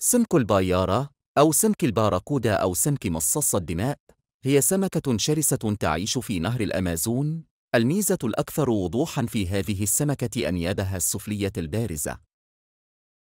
سمك البيارة أو سمك الباراكودا أو سمك مصاص الدماء هي سمكة شرسة تعيش في نهر الأمازون الميزة الأكثر وضوحاً في هذه السمكة أنيابها السفلية البارزة.